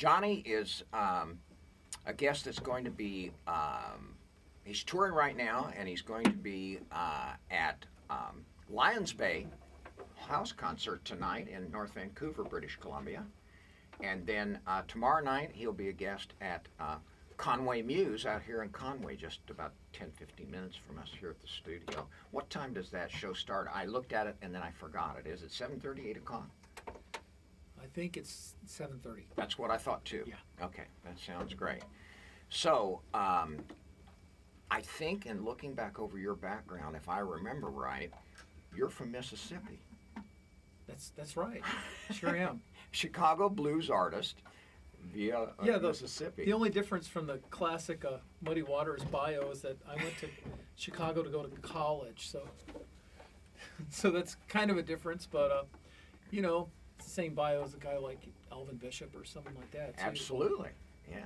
Johnny is um, a guest that's going to be. Um, he's touring right now, and he's going to be uh, at um, Lions Bay House Concert tonight in North Vancouver, British Columbia. And then uh, tomorrow night, he'll be a guest at uh, Conway Muse out here in Conway, just about 10 15 minutes from us here at the studio. What time does that show start? I looked at it and then I forgot it. Is it 7:30, 8 o'clock? I think it's 7:30. That's what I thought too. Yeah. Okay, that sounds great. So, um, I think in looking back over your background, if I remember right, you're from Mississippi. That's that's right. Sure am. Chicago blues artist via uh, Yeah, the- Mississippi. The only difference from the classic uh, Muddy Waters bio is that I went to Chicago to go to college, so so that's kind of a difference. But uh, you know, same bio as a guy like Elvin Bishop or something like that. too. Absolutely, yeah.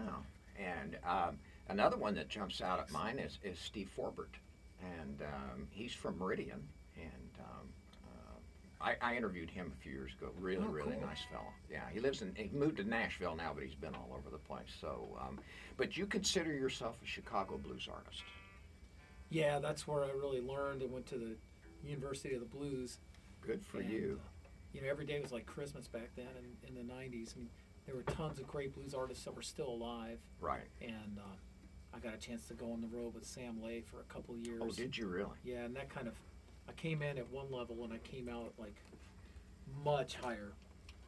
And um, another one that jumps out at mine is, is Steve Forbert, and um, he's from Meridian, and um, uh, I, I interviewed him a few years ago. Really, Oh, really cool. nice fellow. Yeah, he lives in he moved to Nashville now, but he's been all over the place. So, um, but you consider yourself a Chicago blues artist? Yeah, that's where I really learned. I went to the University of the Blues. Good for and, you. uh, you know, every day was like Christmas back then in, in the '90s. I mean, there were tons of great blues artists that were still alive. Right. and uh, I got a chance to go on the road with Sam Lay for a couple of years. Oh, did you really? Yeah, and that kind of, I came in at one level and I came out like much higher,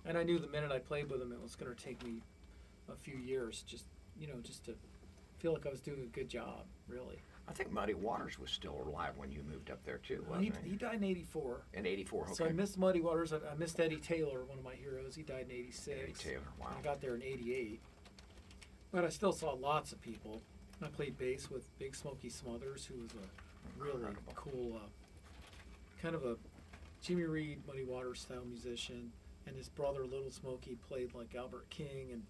and I knew the minute I played with him, it was going to take me a few years, just you know, just to feel like I was doing a good job, really. I think Muddy Waters was still alive when you moved up there too, Well, he, wasn't he? he died in '84. In '84. Okay. So I missed Muddy Waters. I, I missed Eddie Taylor, one of my heroes. He died in '86. Eddie Taylor. Wow. I got there in '88, but I still saw lots of people. I played bass with Big Smokey Smothers, who was a really Incredible. cool, uh, kind of a Jimmy Reed, Muddy Waters style musician, and his brother Little Smokey played like Albert King and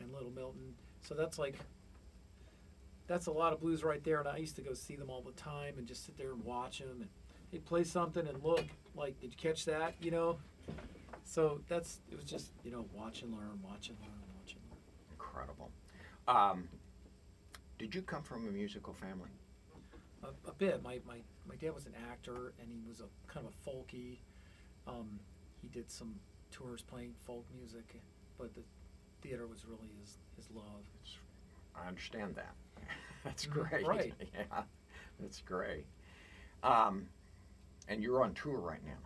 and Little Milton. So that's like that's a lot of blues right there. And I used to go see them all the time and just sit there and watch them. And they'd play something and look like, did you catch that? You know. So that's it was just you know watch and learn, watch and learn, watch and learn. Incredible. Um, did you come from a musical family? A, a bit. My, my my dad was an actor and he was a kind of a folky. Um, he did some tours playing folk music, but the theater was really his his love. It's- I understand that. That's Mhm, great. right. Yeah, that's great. Um, and you're on tour right now.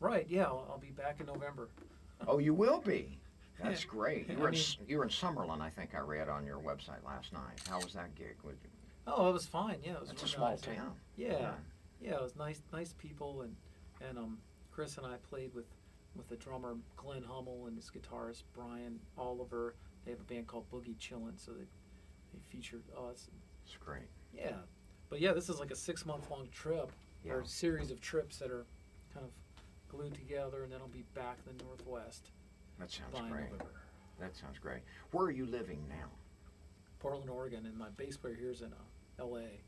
Right. Yeah. I'll, I'll be back in November. Oh, you will be. That's Yeah. great. You I were, in, mean- S- you were in Summerlin, I think I read on your website last night. How was that gig? Was you- Oh, it was fine. Yeah, it was. It's a small town. Yeah, yeah, it was nice, nice people, and and um, Chris and I played with with the drummer Glenn Hummel and his guitarist Brian Oliver. They have a band called Boogie Chillin', so they they featured us. It's great. Yeah, but yeah, this is like a six month long trip Yeah. or series of trips that are kind of glued together, and then I'll be back in the Northwest That sounds great. November. That sounds great. Where are you living now? Portland, Oregon, and my bass player here is in uh, L.A.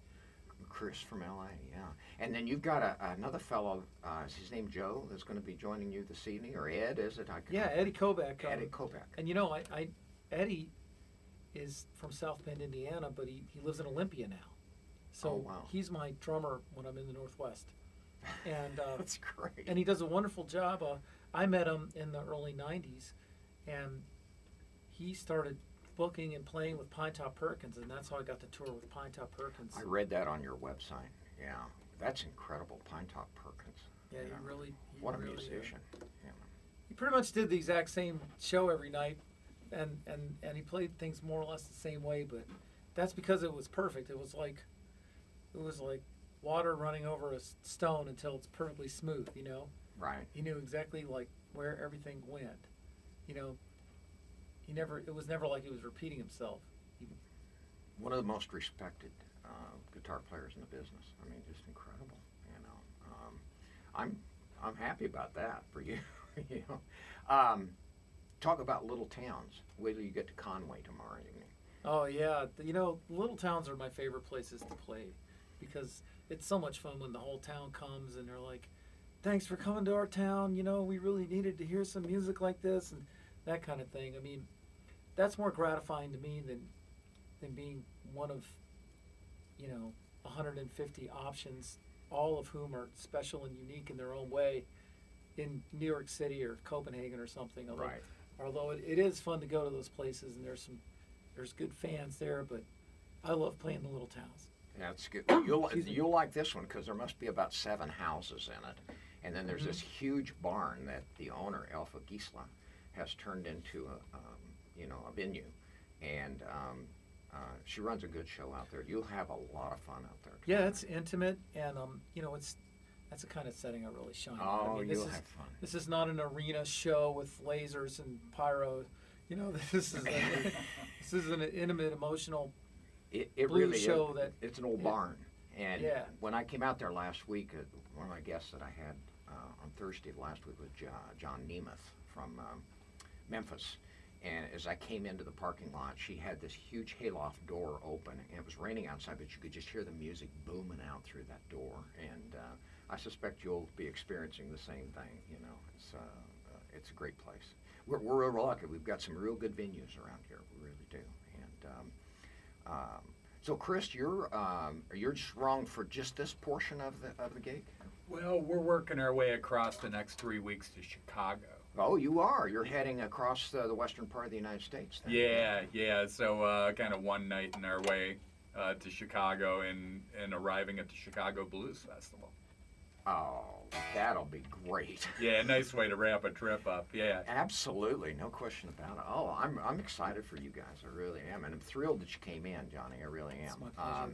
Chris from LA, yeah. And then you've got a, another fellow, uh, is his name Joe, that's going to be joining you this evening, or Ed, is it? I Yeah, Eddie Kovac. um, Eddie Kovac. And you know, I, I Eddie is from South Bend, Indiana, but he, he lives in Olympia now. So Oh, wow. he's my drummer when I'm in the Northwest. And uh, That's great. and he does a wonderful job. Uh, I met him in the early '90s, and he started booking and playing with Pinetop Perkins, and that's how I got to tour with Pinetop Perkins. I read that on your website. Yeah, that's incredible. Pinetop Perkins. yeah, he really. He What a really, uh, musician. Yeah. he pretty much did the exact same show every night and and and he played things more or less the same way but that's because it was perfect it was like it was like water running over a stone until it's perfectly smooth you know Right. he knew exactly like where everything went you know he never it was never like he was repeating himself he, One of the most respected uh, guitar players in the business. I mean, just incredible. You know, um, I'm I'm happy about that for you. you know, um, talk about little towns. Wait till you get to Conway tomorrow evening. oh yeah you know little towns are my favorite places to play because it's so much fun when the whole town comes and they're like thanks for coming to our town. You know, we really needed to hear some music like this and that kind of thing. I mean, that's more gratifying to me than than being one of you know 150 options, all of whom are special and unique in their own way in New York City or Copenhagen or something. Right. Although it, it is fun to go to those places and there's some there's good fans there, but I love playing the little towns. That's good. You'll you'll like this one because there must be about seven houses in it, and then there's this huge barn that the owner Alpha Gisla has turned into a um, you know a venue, and um, uh, she runs a good show out there. You'll have a lot of fun out there. Yeah, it's intimate and um, you know it's that's the kind of setting I really shine. Oh, I mean, this you'll is have fun. this is not an arena show with lasers and pyro. You know, this is a, this is an intimate, emotional. It, it really show is. that- it's an old yeah. barn. And Yeah. when I came out there last week, uh, one of my guests that I had uh, on Thursday of last week was Jo- John Nemeth from um, Memphis. And as I came into the parking lot, she had this huge hayloft door open, and it was raining outside, but you could just hear the music booming out through that door. And uh, I suspect you'll be experiencing the same thing. You know, it's uh, uh, it's a great place. We're, we're real lucky. We've got some real good venues around here. We really do. And um, um, so, Chris, you're um, you're just wrong for just this portion of the of the gig. Well, we're working our way across the next three weeks to Chicago. Oh, you are. You're heading across the, the western part of the United States. Then. Yeah, yeah. So uh, kind of one night in our way uh, to Chicago and, and arriving at the Chicago Blues Festival. Oh, that'll be great. Yeah, nice way to wrap a trip up. Yeah. Absolutely, no question about it. Oh, I'm I'm excited for you guys. I really am, and I'm thrilled that you came in, Johnny. I really am. It's my pleasure.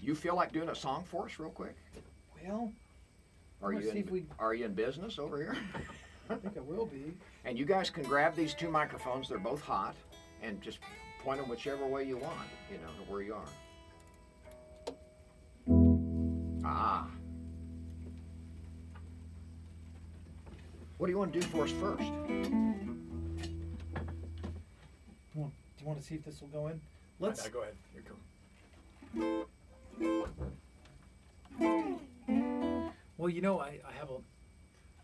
you feel like doing a song for us, real quick? Well, Are you see in, if we- Are you in business over here? I think I will be. And you guys can grab these two microphones. They're both hot, and just point them whichever way you want. You know, to where you are. Ah. What do you want to do for us first? Do you want to see if this will go in? Let's. Go ahead. Here come. Well, you know, I, I have a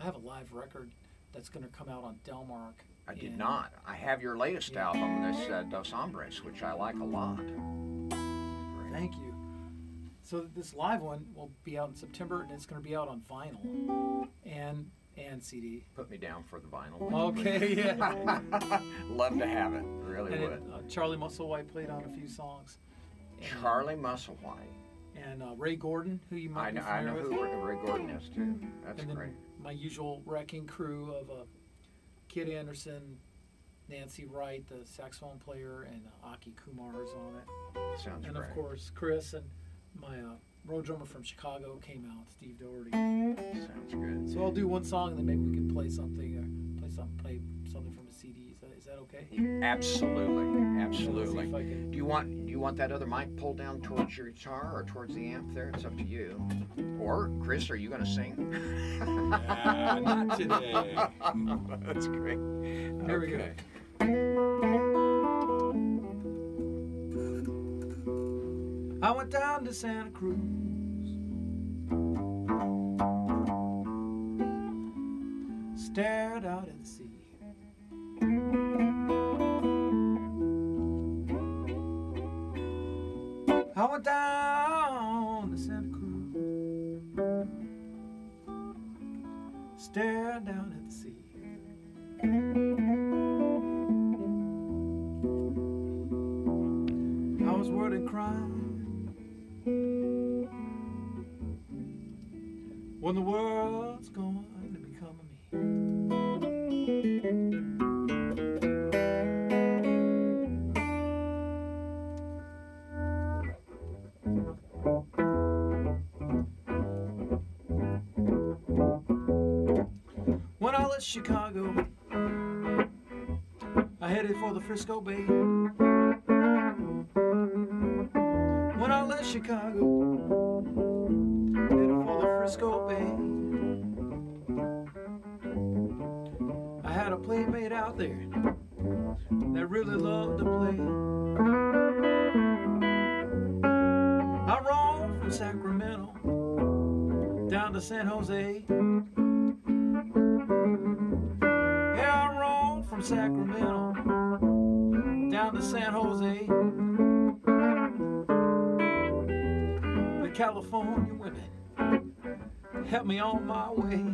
I have a live record that's going to come out on Delmark. I did in- not. I have your latest Yeah. album, this uh, Dos Hombres, which I like a lot. Great. Thank you. So this live one will be out in September, and it's going to be out on vinyl and and CD. Put me down for the vinyl. Okay, yeah. Love to have it. Really and would. it, uh, Charlie Musselwhite played on a few songs. And, Charlie Musselwhite. and uh, Rae Gordon, who you might I be know, I know with. who Ray Ray Gordon is too. That's and then great. my usual wrecking crew of uh, Kid Anderson, Nancy Wright, the saxophone player, and uh, Aki Kumar is on it. Sounds and great. of course, Chris and my uh, road drummer from Chicago came out, Steve Doherty. Sounds good. So I'll do one song, and then maybe we can play something, or play something, play something from a CD. Is that, is that okay? Absolutely, absolutely. can- Do you want do you want that other mic pulled down towards your guitar or towards the amp there? It's up to you. Or Chris, are you going to sing? Uh, not today. That's great. Here we go. I went down to Santa Cruz. Stared out at the sea. Left Chicago, I headed for the Frisco Bay. When I left Chicago, headed for the Frisco Bay. I had a playmate out there that really loved to play. I roamed from Sacramento down to San Jose. Me on my way.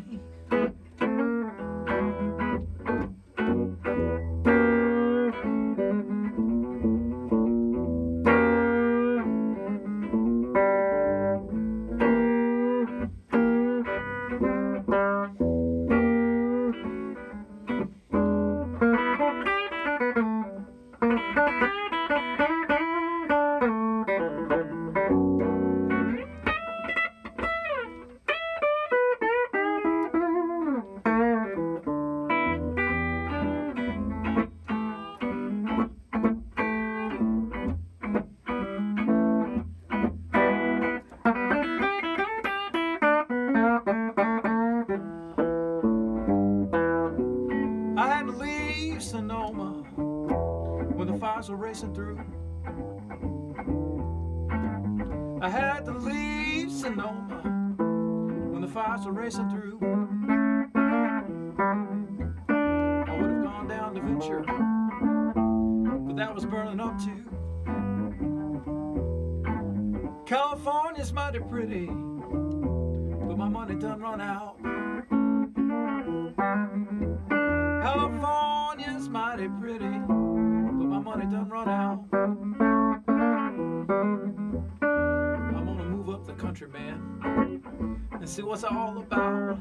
Fires were racing through. I would have gone down to Ventura, but that was burning up too. California's mighty pretty, but my money done run out. California's mighty pretty, but my money done run out. And see what's all about.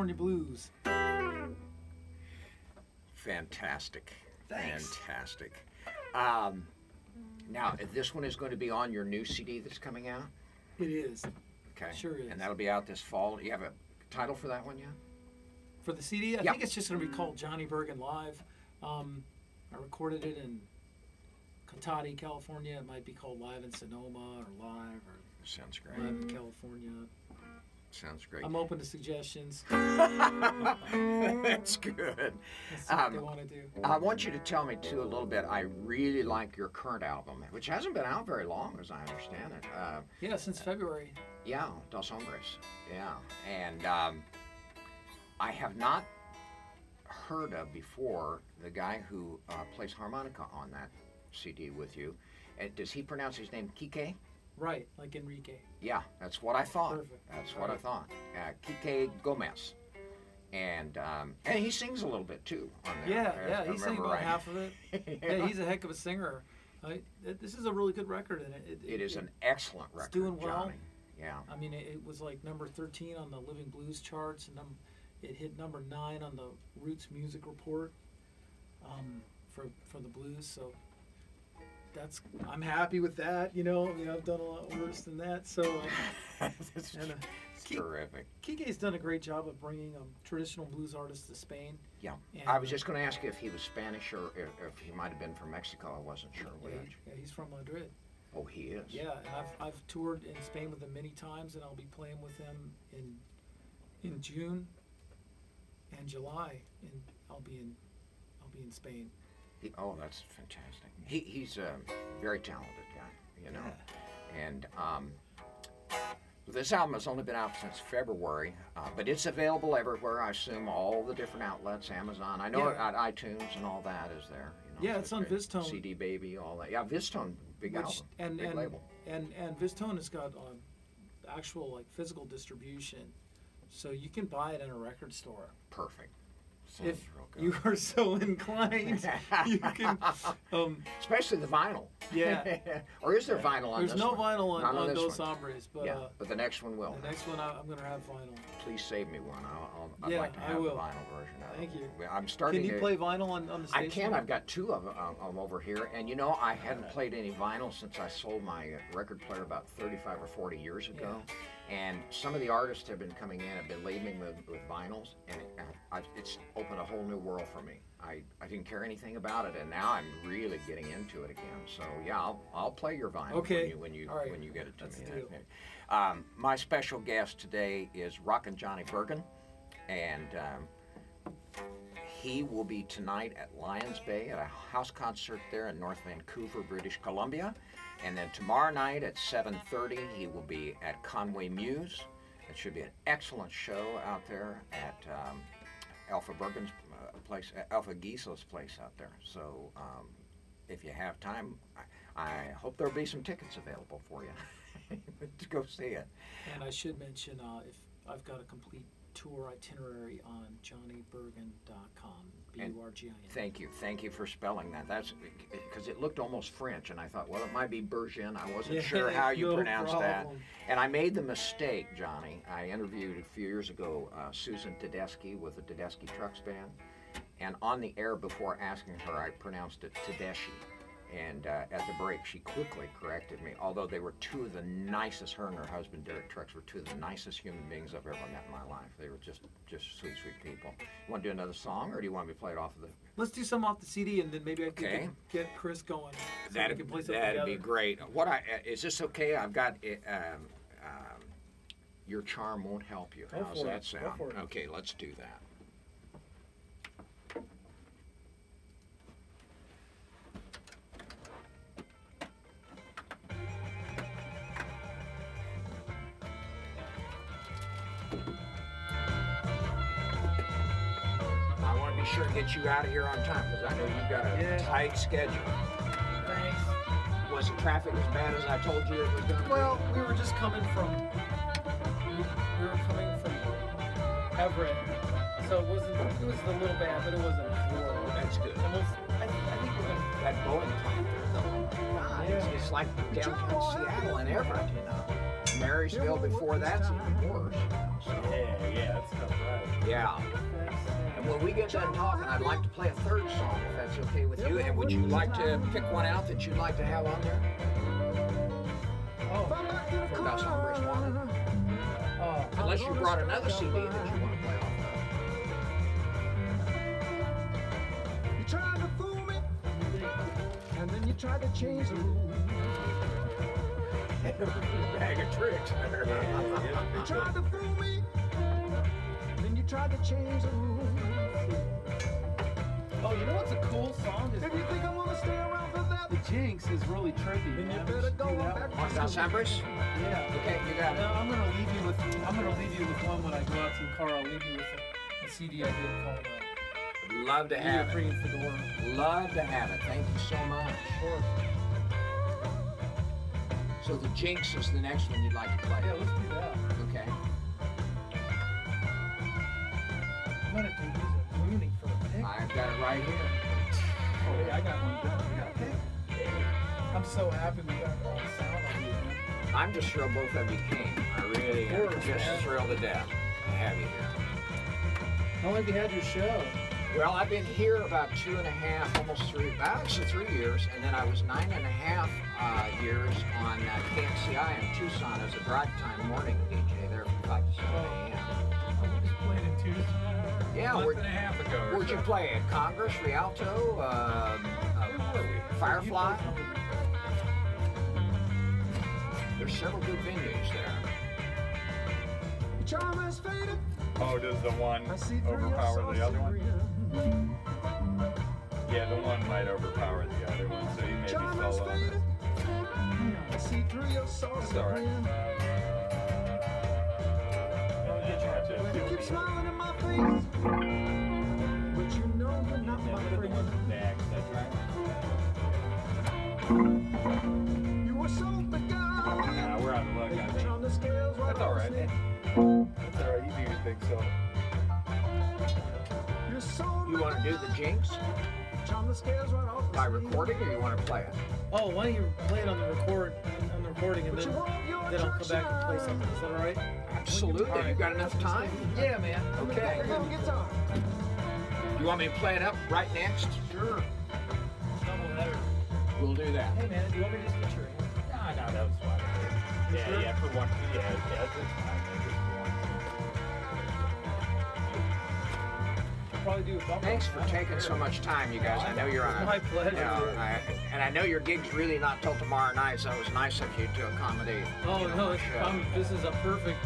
California Blues. Fantastic. Thanks. Fantastic. Um, now, this one is going to be on your new CD that's coming out? It is Okay. Sure is. And that'll be out this fall. You have a title for that one yet? for the CD. I Yeah. think it's just gonna be called Johnny Burgin Live. Um, I recorded it in Cotati, California. It might be called Live in Sonoma or Live or Sounds great. Live in California. Sounds great. I'm open to suggestions. That's good. See what they Um, want to do. I want you to tell me too a little bit. I really like your current album, which hasn't been out very long, as I understand it. Uh, Yeah, since February. yeah, Dos Hombres. Yeah, and um, I have not heard of before the guy who uh, plays harmonica on that CD with you. Uh, does he pronounce his name Kike? Right, like Enrique. Yeah, that's what I thought. Perfect. That's what I Right. thought. Uh, Kike Gomez. And um, and he sings a little bit too on there. Yeah, if yeah, I he sang about right. half of it. Yeah, he's a heck of a singer. I, it- this is a really good record, and it, It is an excellent record. It's doing well. Johnny. Yeah. I mean, it, it was like number 13 on the Living Blues charts, and num- it hit number nine on the Roots Music Report um, for for the blues. So that's I'm happy with that. You know, I mean, I've done a lot worse than that. So uh, That's and, uh, Ki- terrific. Kike's done a great job of bringing um, traditional blues artists to Spain. Yeah. And, I was uh, just going to ask you if he was Spanish or if, if he might have been from Mexico. I wasn't sure Yeah, which. yeah, he's from Madrid. Oh, he is. Yeah, and I've, I've toured in Spain with him many times, and I'll be playing with him in in June and July, and I'll be in I'll be in Spain. He, oh, that's fantastic. He, he's a very talented guy, you know. And um, this album has only been out since February, uh, but it's available everywhere. I assume all the different outlets, Amazon. I know Yeah. at iTunes and all that is there. You know, Yeah, it's on. VizzTone. CD Baby, all that. Yeah, VizzTone, big Which- album, and big and, label. and and VizzTone has got um, actual like physical distribution, so you can buy it in a record store. Perfect. If you are so inclined, you can. Um, Especially the vinyl. Yeah. or is there vinyl on there's this no one? vinyl on, Not on on Dos one. Hombres, but yeah, uh, but the next one will. the next one I, I'm gonna have vinyl. Please save me one. I'll, I'll, I'd Yeah, like to I have the vinyl version of Thank you. I'm starting Can you to. play vinyl on, on the I station? can. I've got two of them um, over here, and you know I hadn't played any vinyl since I sold my record player about 35 or 40 years ago, And some of the artists have been coming in, have been labeling with, with vinyls, and it, I, it's opened a whole new world for me. I, I didn't care anything about it, and now I'm really getting into it again. So yeah, I'll, I'll play your vinyl Okay. when you when you right. when you get it to That's me. Um, my special guest today is Rockin' Johnny Burgin, and um, he will be tonight at Lions Bay at a house concert there in North Vancouver, British Columbia. And then tomorrow night at 7:30, he will be at Conway Muse. It should be an excellent show out there at um, Alpha Bergen's uh, place, uh, Alpha Giesel's place out there. So um, if you have time, I, I hope there'll be some tickets available for you to go see it. And I should mention, uh, if I've got a complete tour itinerary on johnnyburgin.com. B And U R G I N. Thank you, thank you for spelling that. That's because it looked almost French, and I thought, well, it might be Bergen. I wasn't Yeah, sure how you no pronounce that. And I made the mistake, Johnny. I interviewed a few years ago uh, Susan Tedeschi with the Tedeschi Trucks Band, and on the air before asking her, I pronounced it Tedeschi. And uh, at the break, she quickly corrected me. Although they were two of the nicest, her and her husband Derek Trucks were two of the nicest human beings I've ever met in my life. They were just, just sweet, sweet people. You want to do another song, or do you want me to play it off of the? Let's do some off the CD, and then maybe I can Okay. get, get Chris going. So That'd, can play that'd be great. What I uh, is this okay? I've got it, um, um, your charm won't help you. Go How's for that it. Go sound? for it. Okay, let's do that. Sure to get you out of here on time because I know you've got a Yeah. tight schedule. Thanks. Was the traffic as bad as I told you it was going to be? Well, we were just coming from. We, we were coming from Everett, so it wasn't. It was a little bad, but it wasn't horrible. That's good. And we'll, I, I think we're gonna. that Boeing plant. Oh God, it's, Yeah. it's like downtown Seattle and Everett, you know. Marysville before that's even worse. So, Yeah, yeah, that's tough, right? yeah. When we get done talking, I'd like to play a third song, if that's okay with you. And would you like to pick one out that you'd like to have on there? Oh, For Dos Hombres Wanted? oh, Unless you brought another CD that you want to play off You tried to fool me, and then you tried to change the rules. of. Bag of tricks. You tried to fool me, and then you tried to change the rules. Oh, you know what's a cool song? Is If you think I'm gonna stay around for that, the Jinx is really trippy. then you man. We better go on back one. On Dos Hombres? Yeah. Okay, you got it. Now I'm gonna leave you with I'm gonna leave you with one when I go out to the car. I'll leave you with a, a CD I did called uh, Love to have Are it. Bringing for the World." Love to have it. Thank you so much. Sure. So the Jinx is the next one you'd like to play. Yeah, let's do that. Okay. Pick. I've got it right here. Oh, yeah, I got one. You got a pick? I'm so happy we got all the sound on you. man. I'm just thrilled both of you came. I really am Of course, just man. thrilled to death to have you here. How long have you had your show? Well, I've been here about two and a half, almost three, actually three years, and then I was nine and a half uh, years on uh, KXCI in Tucson as a drive time morning DJ there from 5 to 7 a.m. I just played in Tucson. Yeah, month where, and a half ago. or where'd you play? At Congress, Rialto, uh, uh, Firefly? There's several good venues there. your charm has faded. Oh, does the one I see through your overpower the other one? Yeah, the one might overpower the other one, so you maybe Charm has solo. faded. I see through your saucy It's all right. Keep smiling in my face, but you know you're not my friend. You were so beguiled. Yeah, we're on the that lookout. you turned the scales right That's all off right. That's all right. You do your thing, so. You're so You want to do the Jinx Charm the scales right off by his recording, or you want to play it? oh, why don't you play it on the record, on the recording, and then you won't, you're a then I'll come back and play jerk something. Is that all right? Absolutely. You got enough time? Yeah, man. Okay. You want me to play it up right next? Sure. Double header. We'll do that. Hey, man, do you want me to just get your hand? Yeah, Ah, no, that was fine. Yeah, sure? yeah, for one, yeah, yeah, that's fine. man, Just for one. I'll probably do a bump. Thanks for taking so much time, you guys. I know you're on a. My pleasure. You know, I, and I know your gig's really not till tomorrow night, so it was nice of you to accommodate. Oh you know, no, my it's, show. I'm, this is a perfect.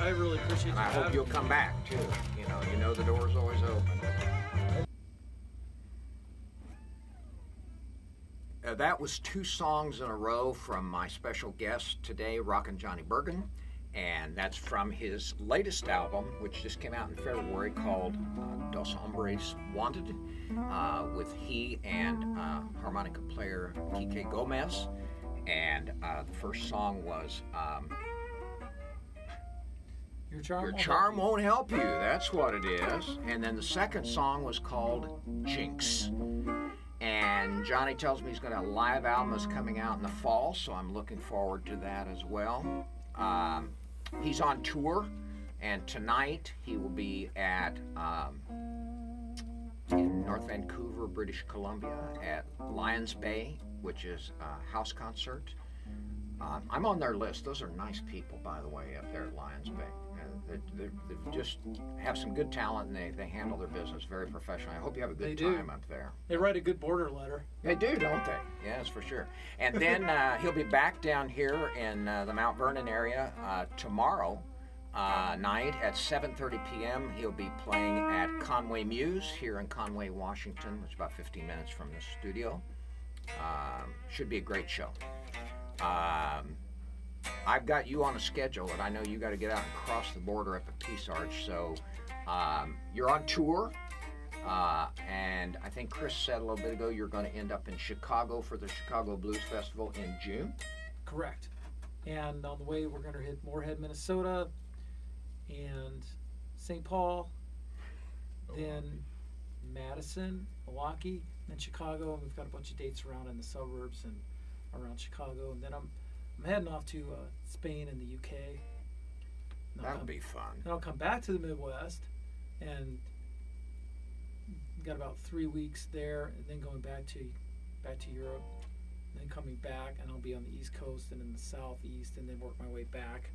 I really appreciate And you I hope you'll me. come back too. You know, you know the door's always open. Uh, that was two songs in a row from my special guest today, Rockin' Johnny Burgin. And that's from his latest album, which just came out in February, called uh, Dos Hombres Wanted, uh, with he and uh, harmonica player Kike Gomez. And uh, the first song was um, Your charm. your charm won't help you. That's what it is. And then the second song was called Jinx. And Johnny tells me he's got a live album that's coming out in the fall, so I'm looking forward to that as well. Um, he's on tour, and tonight he will be at um, in North Vancouver, British Columbia, at Lions Bay, which is a house concert. Um, I'm on their list. Those are nice people, by the way, up there at Lions Bay. They, just have some good talent and they, they handle their business very professionally. I hope you have a good time up there. They write a good border letter. They do, don't they? Yes, for sure. And then uh, he'll be back down here in uh, the Mount Vernon area uh, tomorrow uh, night at 7:30 p.m. He'll be playing at Conway Muse here in Conway, Washington, which is about 15 minutes from the studio. Um, should be a great show. Um, I've got you on a schedule, and I know you got to get out and cross the border up at Peace Arch. So um, you're on tour. Uh, and I think Chris said a little bit ago you're going to end up in Chicago for the Chicago Blues Festival in June. Correct. And on the way, we're going to hit Moorhead, Minnesota, and St. Paul, then Madison, Milwaukee, then Chicago, and we've got a bunch of dates around in the suburbs and around Chicago. And then I'm I'm heading off to uh, Spain and the UK. And That'll come- be fun. Then I'll come back to the Midwest, and got about three weeks there, and then going back to back to Europe, and then coming back, and I'll be on the East Coast and in the Southeast, and then work my way back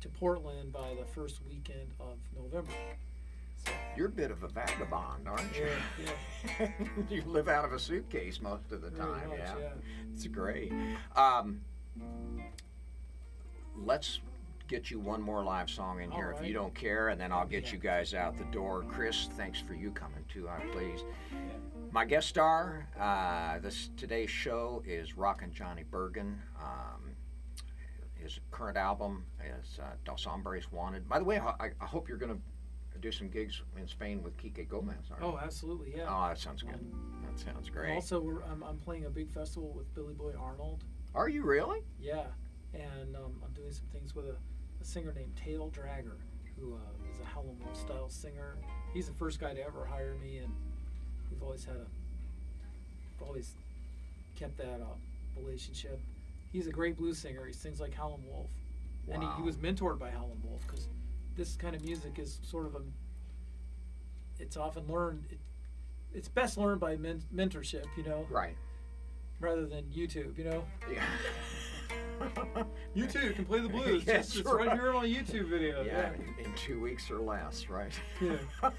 to Portland by the first weekend of November. So, You're a bit of a vagabond, aren't you? yeah, you live out of a suitcase most of the time. much, yeah. yeah. it's great. Um, let's get you one more live song in here if you don't care, and then I'll get Yeah. you guys out the door. Chris, thanks for you coming too. I'm pleased. My guest star uh, this today's show is Rockin' Johnny Burgin. Um, his current album is uh, Dos Hombres Wanted. By the way, I, I hope you're going to do some gigs in Spain with Kike Gomez. Oh, absolutely, yeah. oh, that sounds good. That sounds great. Also, we're, I'm, I'm playing a big festival with Billy Boy Arnold. Are you really? Yeah, and um, I'm doing some things with a, a singer named Tail Dragger, who uh, is a Howlin' Wolf style singer. He's the first guy to ever hire me, and we've always had a, we've always kept that uh, relationship. He's a great blues singer. He sings like Howlin' Wolf, and he, he was mentored by Howlin' Wolf because this kind of music is sort of a. It's often learned. It, it's best learned by men- mentorship, you know, Right. Rather than YouTube, you know. Yeah. You too can play the blues. Yes, it's, it's right right. here on a YouTube video. Yeah, in, in two weeks or less, right? Yeah.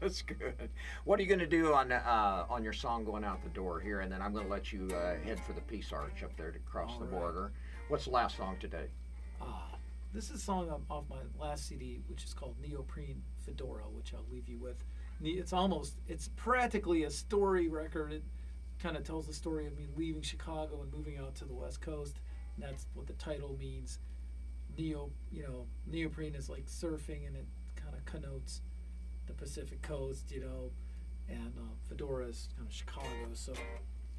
That's good. What are you going to do on uh, on your song going out the door here? And then I'm going to let you uh, head for the Peace Arch up there to cross All the right. border. What's the last song today? Ah, this is a song off- off my last CD, which is called Neoprene Fedora, which I'll leave you with. It's almost, it's practically a story record. It kind of tells the story of me leaving Chicago and moving out to the West Coast. And that's what the title means. Neo, you know, neoprene is like surfing, and it kind of connotes the Pacific Coast, you know, and uh, Fedora is kind of Chicago. So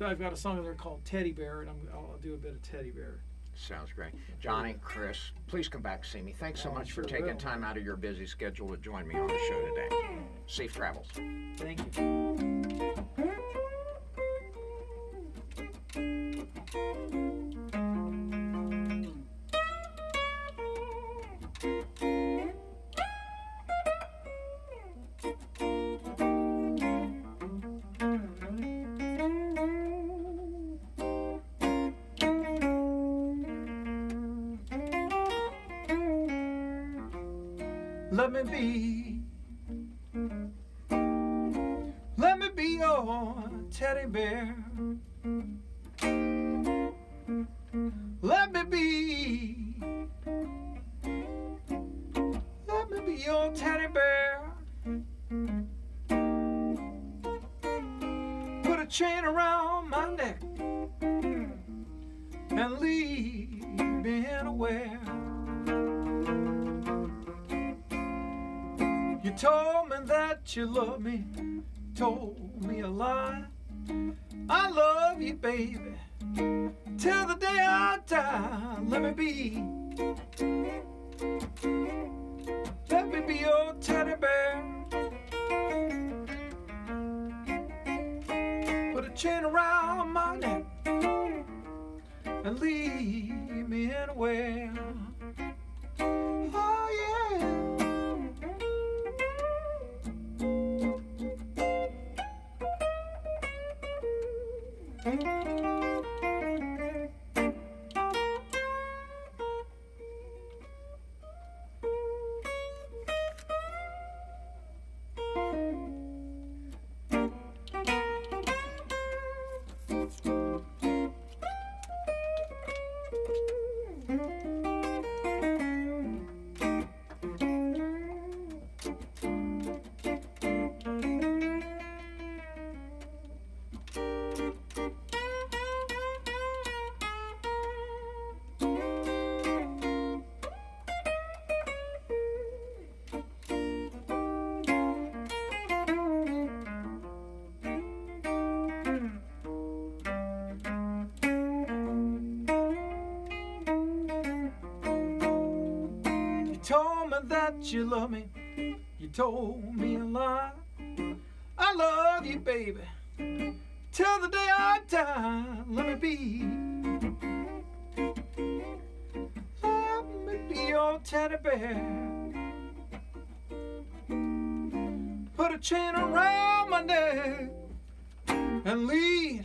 I've got a song in there called Teddy Bear, and I'm, I'll, I'll do a bit of Teddy Bear. Sounds great. Johnny, Chris, please come back and see me. Thanks so much for taking time out of your busy schedule to join me on the show today. Safe travels. Thank you. Let me be. Let me be your teddy bear. You love me, told me a lie. I love you, baby, till the day I die. Let me be. Let me be your teddy bear. Put a chain around my neck and leave me anywhere. Oh that you love me. You told me a lie. I love you, baby. Till the day I die, let me be. Let me be your teddy bear. Put a chain around my neck and lead.